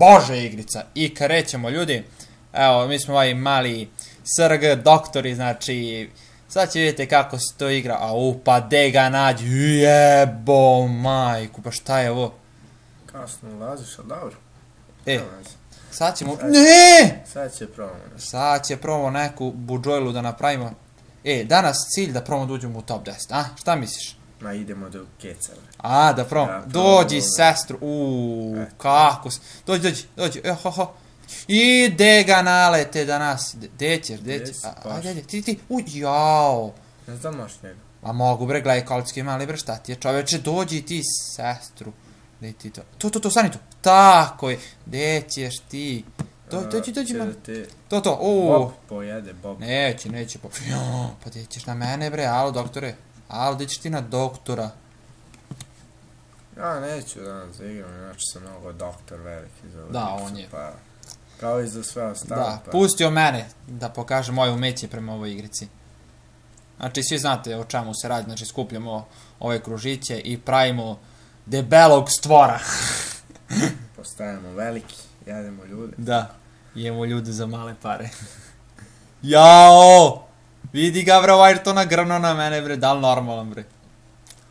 Bože igrica. I krećemo ljudi. Evo, mi smo ovaj mali SRG doktori, znači... Sad će vidjeti kako se to igra. A upa, de ga nađi. Jebo majku, pa šta je ovo? Kasno ulaziš, ali dobro. E, sad ćemo... Ne! Sad će probamo. Sad će promo neku buđojlu da napravimo. E, danas cilj da promo dođemo u top 10, a? Šta misliš? Ma idemo do keca, bre. A, da. Ja, promo, Dođi, da. sestru. Uuu, Eto. kako s... Dođi, dođi, dođi. E, ho, ho. Ide ga nalete danas. De- De ćeš, de Gdje ćeš. si, A- paš? Ajde, ajde, ti, ti. U, jao. Ne znam maš njega. Ma mogu bre, gledaj kolicki mali bre, šta ti je čoveče, dođi ti sestru. De ti to. To, to, to, stani tu. Tako je. De ćeš ti. Do, dođi, dođi, Će ma. da te To, to, uuu. Bob pojede, Bob. Neće, neće, jo, pa ti ćeš na mene bre, alo doktore, di ćeš ti na doktora? Ja neću danas da igram, inače sam mnogo doktor veliki za Da, on je. Pa, kao i za sve ostalo. Da, pa. pustio mene da pokaže moje umeće prema ovoj igrici. Znači, svi znate o čemu se radi, znači skupljamo ove kružiće i pravimo debelog stvora. Postajemo veliki, jedemo ljude. Da, jemo ljude za male pare. Jao! Vidi ga bre, to nagrno na mene bre, da li normalan bre?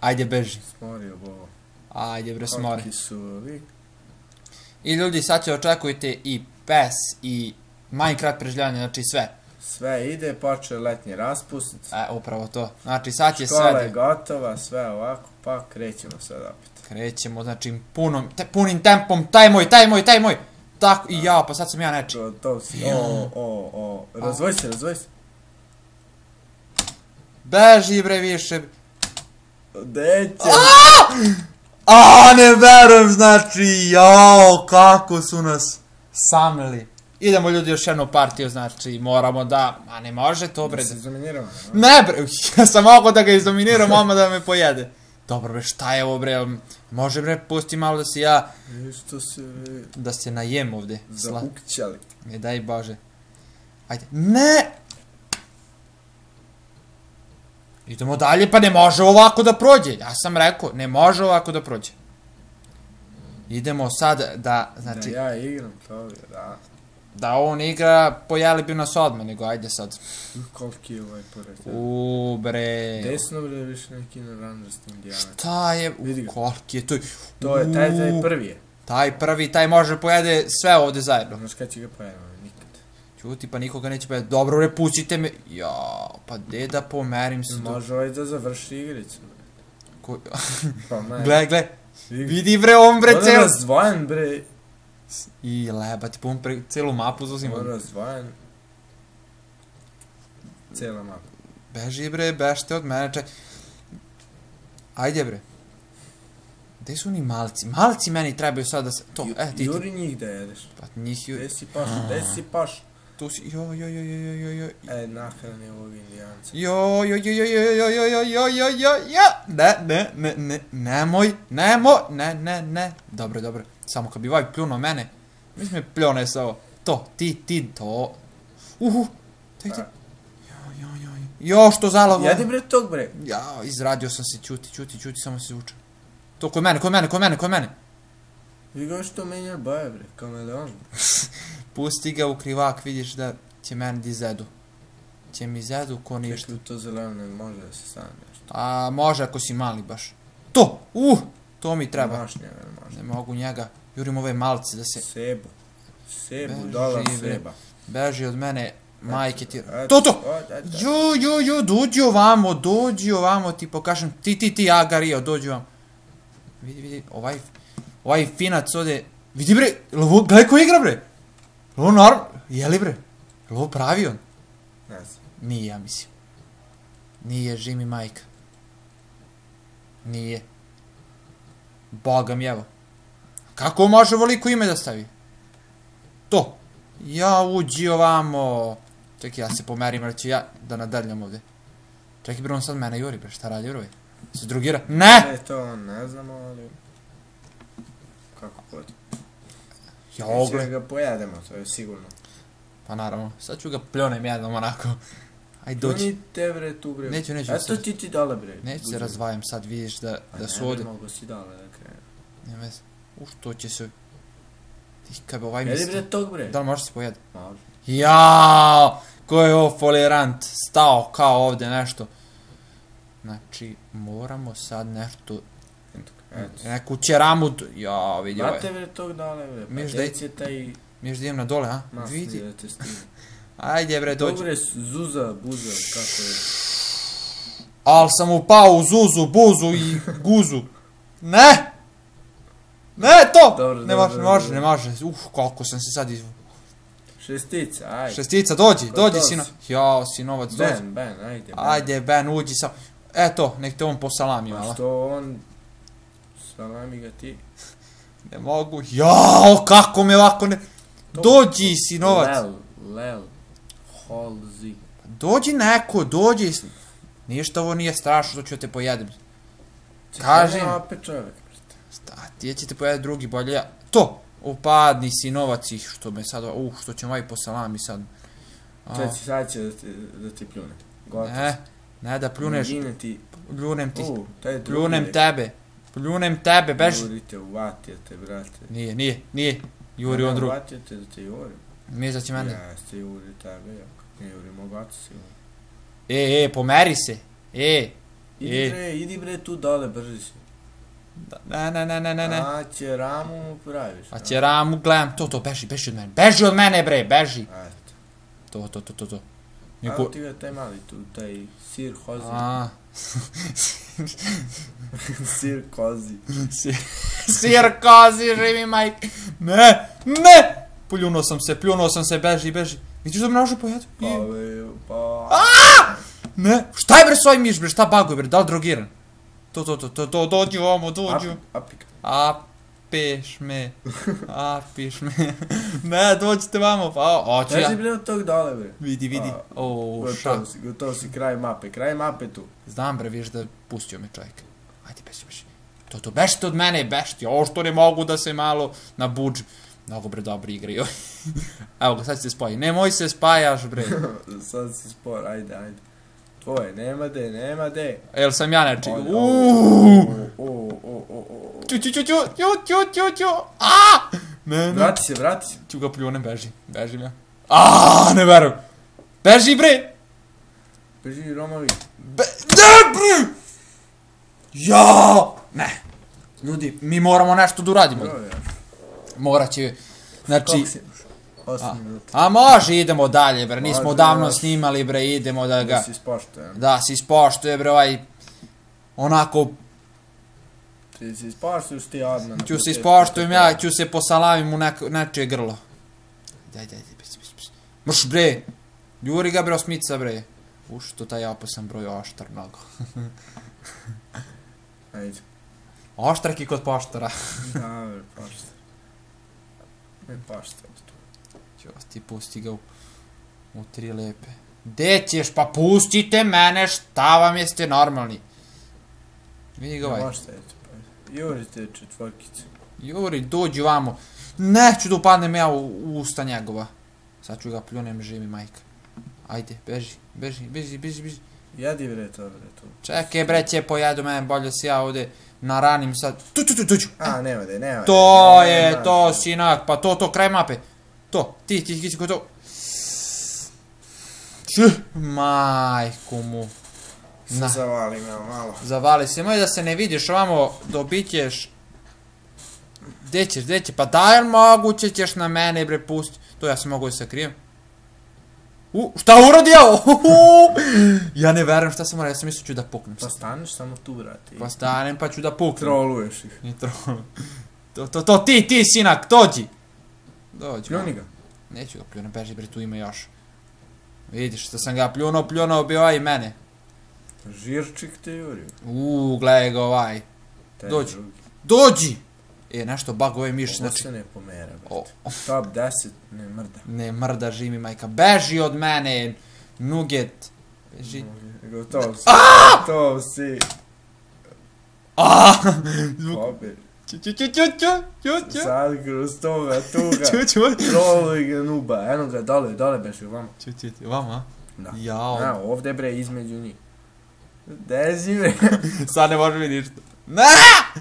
Ajde, beži. Smorio bovo. Ajde bre, ovi. I ljudi, sad će očekujte i PES i Minecraft preživljanje, znači sve. Sve ide, počeo letnji raspust. E, upravo to. Znači, sad će Škola sve je da gotova, sve ovako, pa krećemo sad opet. krećemo, znači, punom, te, punim tempom, taj moj, taj moj, taj moj. Tako, i ja, pa sad sam ja neči. To, to si, o, o, o, razvoj se, razvoj se. Beži bre više. Deće! A, ne verujem, znači, jao, kako su nas samili. Idemo ljudi još jednu partiju, znači, moramo da, a ne može to bre. Da se izdominiramo? Ne bre, ja sam mogao da ga izdominiram, mama da me pojede. Dobro bre, šta je ovo bre, može bre, pusti malo da se ja, Isto se da se najem ovde. Sla, zaukćali. ne daj Bože. Ajde, ne! Idemo dalje, pa ne može ovako da prođe. Ja sam rekao, ne može ovako da prođe. Idemo sad da, znači, Da ja igram vi, da. da on igra, pojeli bi nas odmah, nego ajde sad. Koliki je ovaj pored. U bre. Desno bre, više neki na ranžastim indijanac. Šta je, Vidi koliki je to? To je, taj, taj prvi je. Taj prvi, taj može pojede sve ovde zajedno. Znaš kada će ga pojedemo. Čuti, pa nikoga neće pojede. Dobro, re, pustite me. Ja, pa de da pomerim se. Može ovaj da završi igricu. bre. Ko... Pa ne. gle, gle. Vidi. Bre, on bre On cel... razdvojen bre. I lebati, pa on pre, celu mapu zauzima. On razdvojen. Cijela mapa. Beži bre, bežte od mene, ček. Ajde bre. Gde su oni malci? Malci meni trebaju sad da se... To, Ju- e, ti, ti. Juri njih da jedeš. Pa njih ju... Gde si paš, gde si paš? Tu si... Jo, jo, jo, jo, jo, jo, jo. E, nahrani ovog indijanca. Jo, jo, jo, jo, jo, jo, jo, jo, jo, jo, jo, jo. Ne, ne, ne, ne, nemoj, nemoj, ne, ne, ne. Dobro, dobro. Samo kad bi ovaj pljunuo mene, mi me pljone sa ovo. To, ti, ti, to. Uhu, taj ti. Jo, jo, jo, jo. Jo, što zalogo. Jedi bre tog bre. Ja, izradio sam se, ćuti, ćuti, ćuti, samo se zvuče. To kod mene, kod mene, kod mene, kod mene. Vi ga što menja boje bre, kameleon. Pusti ga u krivak, vidiš da će meni di zedu. Će mi zedu ko ništa. To zeleno ne može da se stane nešto. A može ako si mali baš. To! Uh! To mi treba. Maš njega ne može. Ne mogu njega. Jurim ove malce da se Sebu. Sebu, Beži, dolar seba. beži od mene. Majke ti... To, to! o, eto. Ju, ju, ju, dođi ovamo, dođi ovamo, ti pokažem. Ti, ti, ti, Agario, dođi vam. Vidi, vidi, ovaj... Ovaj finac ovde... Vidi bre, gledaj ko igra bre! Ovo norm... Jeli bre? Jel Ovo pravi on? Ne znam. Nije, ja mislim. Nije Jimmy Mike. Nije. Boga mi evo. Kako može voliko ime da stavi? To. Ja uđi ovamo. Čekaj, ja se pomerim, jer ću ja da nadrljam ovde. Čekaj, bre, on sad mene juri, bre, šta radi, bre? Se drugira? Ne! Ne, to ne znamo, ali... Kako god. Ja, Neće ogle. ga pojedemo, to je sigurno. Pa naravno, sad ću ga pljonem jednom onako. Aj dođi. Oni te bre tu bre. Neću, neću, Eto ti ti dale bre. Neću se razvajam sad, vidiš da, da ne su bre, ovde. Mogu si dale da krene. Ne veze. U što će se... I kad bi ovaj Jedi mislio. bre tog bre. Da li može se pojedi? Može. Jao! Ko je ovo folirant? Stao kao ovdje nešto. Znači, moramo sad nešto... Neku ćeramu... d- Ja, vidi ovo. Brate bre tog dale bre. Pa Miš deci je taj Miš da idem na dole, a? mas Vidi. da te stigne. Ajde bre, dođi. bre zuza, buza, kako je. Al sam upao u zuzu, buzu i guzu. Ne! Ne, to! Dobro, ne može, ne može, ne može. Uf, koliko sam se sad izvu. Šestica, ajde. Šestica, dođi, Ko dođi sino. si? Jao, sinovac, dođi. Ben, Ben, ajde. Ben. Ajde, Ben, uđi sam. Eto, nek te on posalami Pa malo. što on... Salami ga ti. Ne mogu. Jao, kako me ovako ne... Dođi, sinovac. Lel, lel. Holzi. Dođi neko, dođi. Ništa ovo nije strašno, što ću te pojedem. Kaži. Nema opet čovjek. Sta, ti će te pojedi drugi bolje. ja- To! Upadni sinovac ih, što me sad... Uh, što će ovaj posalami sad. A, Čeci, sad će da ti, da ti pljune. Gotovo. Ne, ne da pljuneš, ti. pljunem ti. Taj drugi. Pljunem tebe. Pljunem tebe, beži. Jurite, uvatio te, brate. Nije, nije, nije. Juri on drugi. Uvatio te da te juri. Meza će mene. Jeste, juri tebe, jako. Ne juri mog oca sigurno. E, e, pomeri se. E. Idi E. bre, idi bre tu dole, brži si. Da, Ne, ne, ne, ne, ne, ne. A će ramu mu praviš. A će ramu, gledam, to, to, beži, beži od mene. Beži od mene, bre, beži. Eto. To, to, to, to, to. Evo Niko... ti ga taj mali tu, taj sir hozi. Sir kozi, živi majk. Ne, ne! Pljunuo sam se, pljunuo sam se, beži, beži. Vidiš da me nožu pojedu? Pa, pa... Ne, šta je bre s ovim miš, bre, šta baguje, bre, da li drogiran? To, to, to, to, to, dođi ovamo, dođi. Ap- Apika. Apiš me, apiš me. ne, dođite vamo, pa, o, oću ja. Bre od tog dole bre. Vidi, vidi. A, O. Gotovo si, gotovo si, kraj mape, kraj mape tu. Znam bre, viš da pustio me čovjek. Ajde, beži, beži. To, to, bežite od mene, bežite. Ovo što ne mogu da se malo nabuđu. Mnogo bre dobri igraju. Evo ga, sad se spoji. Nemoj se spajaš bre. Sad si spor, ajde, ajde. Tvoje, nema de, nema de. Jel sam ja o. Ću, ću, ću, ću, ću, ću, ću, ću. A! Ne, ne. Vrati se, vrati se. Ću ga pljunem, beži. Bežim ja. A, ne verujem. Beži bre. Beži Romovi. Be ne bre. Ja! Ne. Ljudi, mi moramo nešto da uradimo. Morat će, znači, Koliko si imaš? Osam A. minuta. a može, idemo dalje, bre, nismo Može, davno može. snimali, bre, idemo da Da ga, si ispoštojan. da se ispoštuje, bre, ovaj, onako, Ti si ispoštuješ ti na ću se ispoštujem ja, ću se posalavim u neko, nečije grlo. Daj, daj, daj, bis, bis, bis. Mrš, bre, juri ga, bre, osmica, bre. Uš, to taj opasan broj oštar mnogo. Ajde. Oštrak i kod poštara. Da, bre, poštar. Ne poštar tu. Ću ti pusti ga u, u tri lepe. Gde ćeš? Pa pustite mene, šta vam jeste normalni? Vidi ga ovaj. pa. Jurite četvorkice. Juri, dođi vamo. Neću da upadnem ja u, u usta njegova. Sad ću ga pljunem, živi majka. Ajde, beži, beži, beži, beži, beži. Jedi bre to, bre to. Čekaj, bre, će pojedu mene, bolje se ja ovdje naranim sad. Tu, tu, tu, tu, tu. A, nema de, nema de. To je, de. to, sinak, pa to, to, kraj mape. To, ti, ti, ti, ti, ko to. Č, majku mu. Na. zavalim ja malo. Zavali se, moj da se ne vidiš ovamo, dobit ćeš... Gde ćeš, gde ćeš, pa da je moguće ćeš na mene bre pusti. To ja se mogu da sakrijem. U, šta uradio? ja ne verujem šta sam morao, ja sam mislio ću da puknem. Pa staneš samo tu, brate. Pa stanem pa ću da puknem. Troluješ ih. I trol. To, to, to, ti, ti, sinak, dođi. Dođi. Pljuni ga. Neću ga pljunem, beži bre, tu ima još. Vidiš što sam ga pljunuo, pljunuo bi ovaj mene. Žirčik te juri. Uuu, gledaj ga ovaj. Taj Dođi. drugi. Dođi! E, nešto bug ovaj miš, Ovo znači... se ne pomera, brate. Top 10 ne mrda. ne mrda živi majka. Beži od mene, nuget. Beži. Gotov si. Gotov si. Aaaa! Zvuk. Kroz toga, tuga. Ću, ću, Troluj ga nuba. Eno ga dole, dole beši vamo. ću, ću, ću, vama? Da. Jao. A, ovdje bre između njih. Dezi bre. Sad ne može mi ništa. Ne!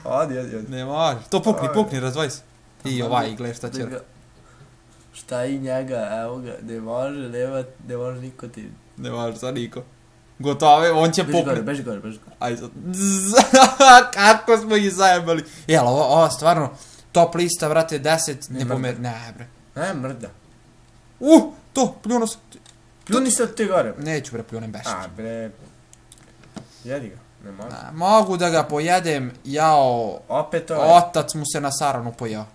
Odi, odi, odi. Ne može. To pukni, Aj. pukni, razvaj se. I ovaj, gledaj šta će. Šta i njega, evo ga, ne može, nema, ne može niko ti. Ne može sad niko. Gotove, on će pukne. beži gore, beži gore. Aj sad. Kako smo ih zajebali. Jel, ovo, ovo stvarno, top lista, brate, 10, Ne pomer, ne bre. Ne, mrda. Uh, to, pljuno sam. Pljuni sad ti gore. Neću bre, pljunem beš. A, bre. Jedi ga, ne. A, Mogu da ga pojedem, jao, Opet ovaj. otac mu se na saranu pojao.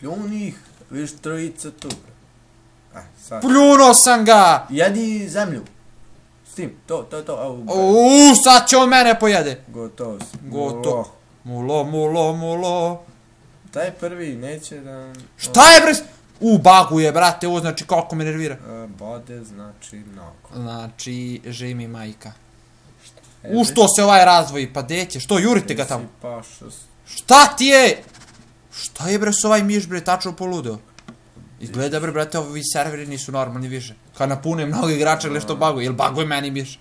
Pljuni ih, viš trojica tu. bre. A, sad. Pljuno sam ga! Jedi zemlju. S tim, to, to, to, au. Uuu, sad će on mene pojede. Gotovo si. Gotovo. Mulo. Mulo, mulo. Taj prvi neće da... Šta je bre? U, baguje, brate, ovo znači koliko me nervira. A, bode znači mnogo. Znači, živi mi majka. E, U, što se ovaj razvoji, pa deće, što, jurite ga tamo. Šta ti je? Šta je bre s ovaj miš bre, tačno poludeo? Izgleda bre, brate, ovi serveri nisu normalni više. Kad napune mnogo igrača, gle što baguje, jel baguje meni miš?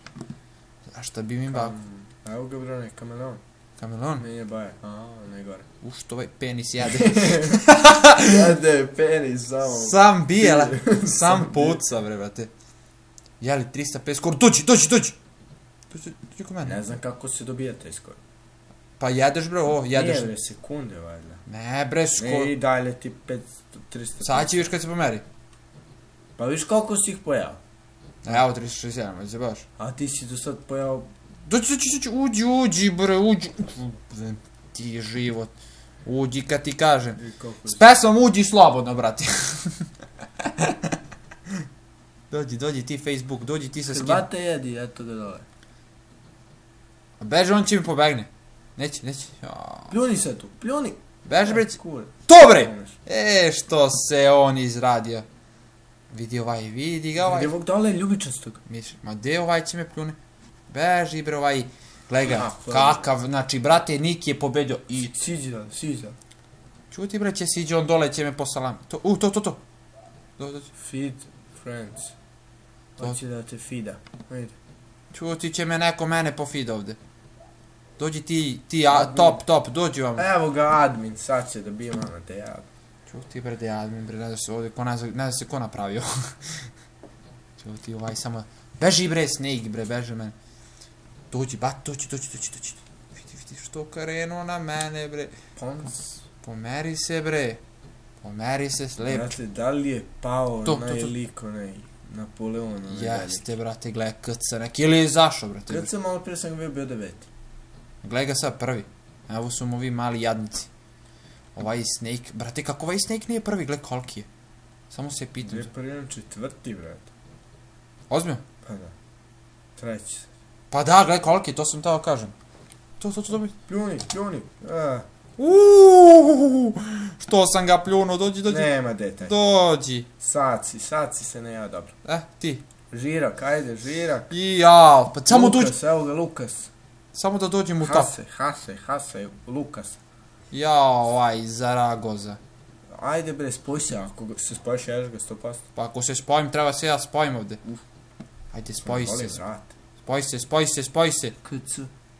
A šta bi mi bago? Mm, Evo ga brone, kameleon. Kamelon? Nije baje. A, ne gore. U, što ovaj penis jede. Jede penis samo. Sam bijela, sam puca bre, brate. Jeli, 350, skoro, dođi, dođi, dođi. Dođi, dođi kod mene. Ne znam kako se dobija taj skor. Pa jedeš bre, ovo, jedeš. Nije bre, sekunde valjda. Ne bre, skoro. Ne i dalje ti 500, 300. Sad će viš kad se pomeri. Pa viš koliko si ih pojao. Evo, 361, već se baš. A ti si do sad pojao... Dođi, dođi, dođi, uđi, uđi, bre, uđi. Uf, Ti je život. Uđi kad ti kažem. S pesmom uđi slobodno, brate. dođi, dođi ti Facebook, dođi ti sa skin. Hrvate jedi, eto ga dole. Beže, on će mi pobegne. Neće, neće. Pljuni se tu, pljuni. Beže, bre. Kur. To bre! E, što se on izradio. Vidi ovaj, vidi ga ovaj. Gdje ovog dole ljubičastog. Misli, ma gdje ovaj će me pljune? Beži bre ovaj. Ga, je? kakav, znači, brate, Nik je pobedio i... Siđi da. Čuti bre, će siđe on dole, će me posalam. To, u, to, to, to. Do, do, Feed friends. Hoće da te fida. Vidi. čuti će me neko mene pofida ovde. Dođi ti, ti, a, top, top, dođi vam. Evo ga admin, sad će da bije mama te ja. Čuti bre, de admin bre, ne zna se ovde, ko ne zna se ko napravio. Čuti ovaj samo, beži bre, Snake bre, beži mene. Dođi, bat, dođi, dođi, dođi, dođi. Vidi, vidi što krenuo na mene bre. Pons. Pomeri se bre. Pomeri se slep. Brate, da li je pao To, to, onaj to. lik, onaj Napoleon, onaj? Jeste, brate, gle, KC neki, ili je zašao, brate. Sam malo prije sam bio bio deveti. Gle ga sad prvi. Evo su mu ovi mali jadnici. Ovaj Snake, brate, kako ovaj Snake nije prvi, gle koliki je. Samo se pitam. Je prvi on četvrti, brate. Ozmio? Pa da. Treći. Pa da, gle koliki, to sam teo kažem. To, to, to, to. Pljuni, pljuni. A, Uuuu, što sam ga pljunuo, dođi, dođi. nema dete. Dođi. Sad si, sad si se ne ja dobro. Eh, ti. Žirak, ajde, žirak. I jao, pa samo dođi, Lukas, evo ga Lukas. Samo da dođem u top. Hase, Hase, Hase, Lukas. Jao, ovaj, Zaragoza. Ajde bre, spoj se, ako se spojiš, ješ ga 100%. Pa ako se spojim, treba se ja spojim ovde. Ajde, spoji se, brate. spoj se, spoj se, spoj se. KC.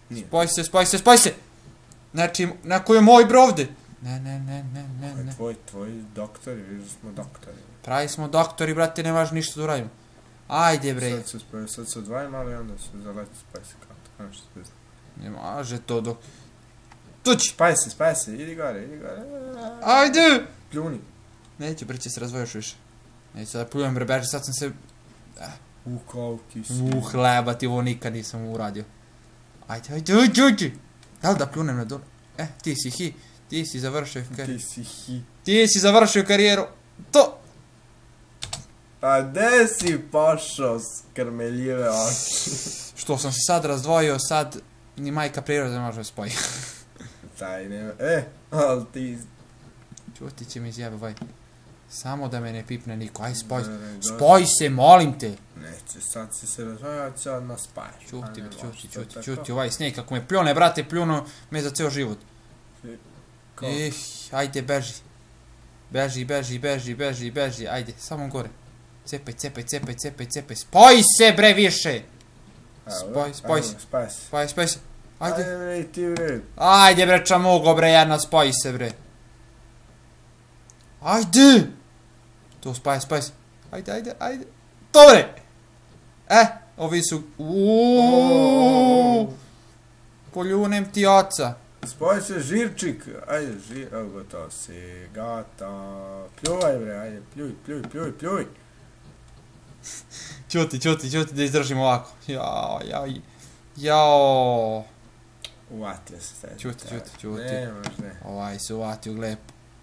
Nije. Spoj se, spoj se, spoj se! Znači, neko je moj bro ovde. Ne, ne, ne, ne, ne, ne. Tvoj, tvoj doktor, vidiš smo doktori. Pravi smo doktori, brate, ne važi ništa da uradimo. Ajde, bre. Sad se spoje, sad se odvajam, ali onda se zaleti spaj se kao to. Znaš što se Ne može to dok... Tući! Spaj se, spaj se, idi gore, idi gore. Ajde! Pljuni. Neće, bre, će se razvojaš više. Neće da plujem, bre, beže, sad sam se... U, koliki si. U hleba ti ovo nikad nisam uradio. Ajde, ajde, ajde, ajde! Jel da pljunem na dole? E, ti si hi, ti si završio karijeru. Ti si hi. Ti si završio karijeru. To! A gde si pošao s krmeljive oči? Što sam se sad razdvojio, sad ni majka priroda ne može spoji. Taj nema, e, ali ti... Čuti će mi izjebe, vaj. Samo da me ne pipne niko, aj spoj da. Spoj se, molim te. Neće, sad si se razvojao, će odmah spajaš. Čuti, bre, ne, čuti, čuti, čuti, ovaj snijeg, ako me pljune, brate, pljuno me za ceo život. Ko? Ih, ajde, beži. Beži, beži, beži, beži, beži, ajde, samo gore. Cepaj, cepaj, cepaj, cepaj, cepaj, spoj se, bre, više! Spoj, spoj se. Spaj se. Spoj, spoj se. Ajde. Ajde, bre, ti bre. Ajde, bre, čamugo, bre, jedna, spoj se, bre. Ajde! To, spaj, spaj. se. Ajde, ajde, ajde. Dobre! E, ovi su... Uuuu. Poljunem ti oca. Spoj se žirčik, ajde, žir, evo gotovo si, gata, pljuvaj bre, ajde, pljuj, pljuj, pljuj, pljuj. Ćuti, ćuti, ćuti da izdržim ovako. Jao, jao, jao. Uvatio se taj. Ćuti, taj. ćuti, ćuti. Ne, možda ne. Ovaj se uvatio, gle,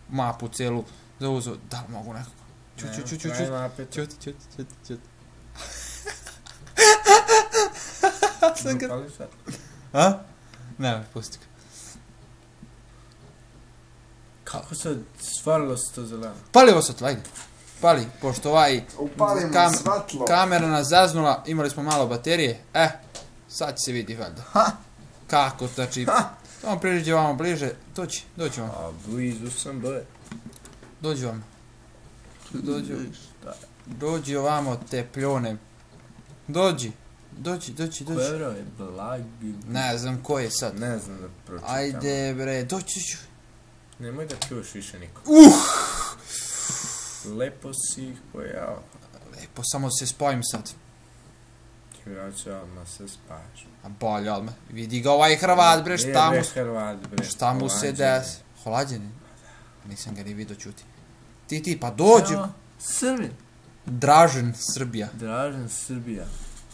mapu celu zauzo. Da li mogu nekako? Ću, ću, ću, ću, ću. Ajmo opet. Ćuti, ćuti, ćuti, ćuti. Sam ga-. A? Ne, pusti ga. Kako se stvarilo se to zeleno? Pali ovo sad, ajde. Pali, pošto ovaj Upalimo kam- svatlo. kamera nas zaznula, imali smo malo baterije. E, sad će se vidi valjda. Ha! Kako, znači, samo priđe vamo bliže, dođi, dođi vam, A blizu sam bre. dođi vam, Dođi. Dođi ovamo te pljone. Dođi, dođi, dođi, dođi. Kvero je blagi. Ne znam ko je sad. Ne znam da pročitam. Ajde bre, dođi, dođi. Nemoj da pljuš više niko. Uh! Lepo si ih pojao. Lepo, samo se spojim sad. Ja ću odmah se spaš. A bolje odmah. Vidi ga ovaj Hrvat bre, šta mu, Hrvat bre. šta mu se desi. Holađeni? Nisam ga ni vidio čuti. Ti, ti, pa dođi. Evo, Srbin. Dražen, Srbija. Dražen Srbija.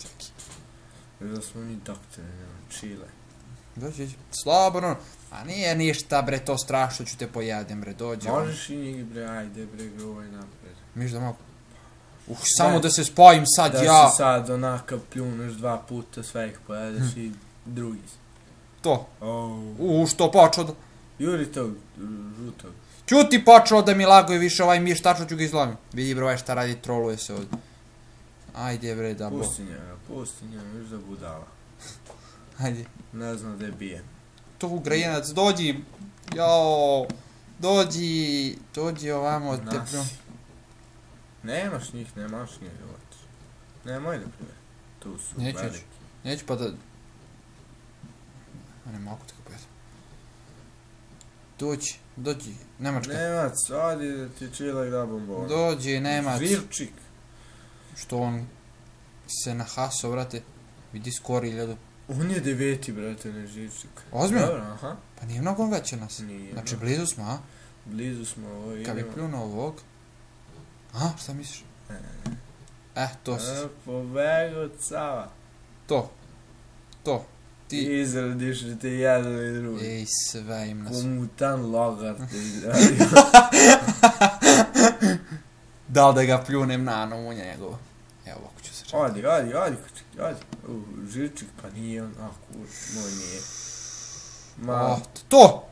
Čekaj. Da smo mi doktori, nema Čile. Dođi, dođi. Slobodno. A nije ništa bre, to strašno ću te pojedem bre, dođi. ovamo. Možeš i njih bre, ajde bre, ovaj napred. Miš da mogu? Uh, samo da se spojim sad Da ja. si sad onaka pljuneš dva puta, sve ih pojedeš i drugi si. To. Oh. Uh, što počeo da... Juri tog, žutog. Ćuti počeo da mi laguje više ovaj miš, tačno ću ga izlomiti. Vidi bre, ovaj šta radi, troluje se ovdje. Ajde bre, da bo. Pusti njega, pusti njega, da budala. Ajde. Ne znam da je bije. Tu grajenac, dođi. Jao. Dođi. Dođi ovamo, te Nas. pljom. Nemaš njih, nemaš njih, život. Nemoj da prije. Tu su Neću, veliki. neću. Pa da... Ne mogu tako pojeti. Dođi, dođi, Nemačka. Nemac, odi da ti čilak da bombon. Dođi, Nemac. Žirčik. Što on se nahaso, brate. Vidi skori iljadu. On je deveti, brate, ne Žirčik. Ozbiljno? Dobro, aha. Pa nije mnogo veće nas. Nije. Znači, blizu smo, a? Blizu smo ovo Kad bi idemo. pljunuo ovog... A, šta misliš? Eh, to si. E, Pobeg od Sava. To. To. Ti. Ti izradiš te jedan i drugi. Ej, sve im nas. Komutan logar te izradio. Da li da ga pljunem na munja njegovo? Evo, ovako ću se čekati. Odi, odi, odi, odi. U, Žirčik, pa nije on, a kur, moj nije. Ma, O, to!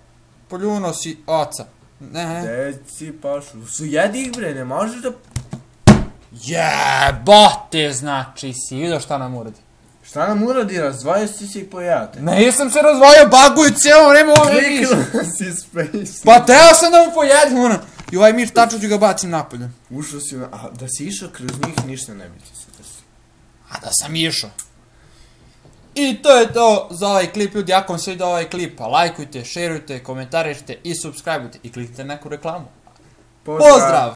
Poljuno si oca. Ne, deci pašu. Su jedi ih bre, ne možeš da... Jebote, znači si vidio šta nam uradi. Šta nam uradi, razdvajao si se i pojavite. Ne, jesam se razvojio, baguju cijelo vreme ove miš. Si space. Pa teo sam da mu pojedem, ono. I ovaj miš tačno ću ga bacim napolje. Ušao si. A da si išao kroz njih, ništa ne bi ti se desilo. A da sam išao. I to je to za ovaj klip, ljudi, ako vam se vidio ovaj klip, pa lajkujte, šerujte, komentarišite i subscribeujte i kliknite neku reklamu. Pozdrav!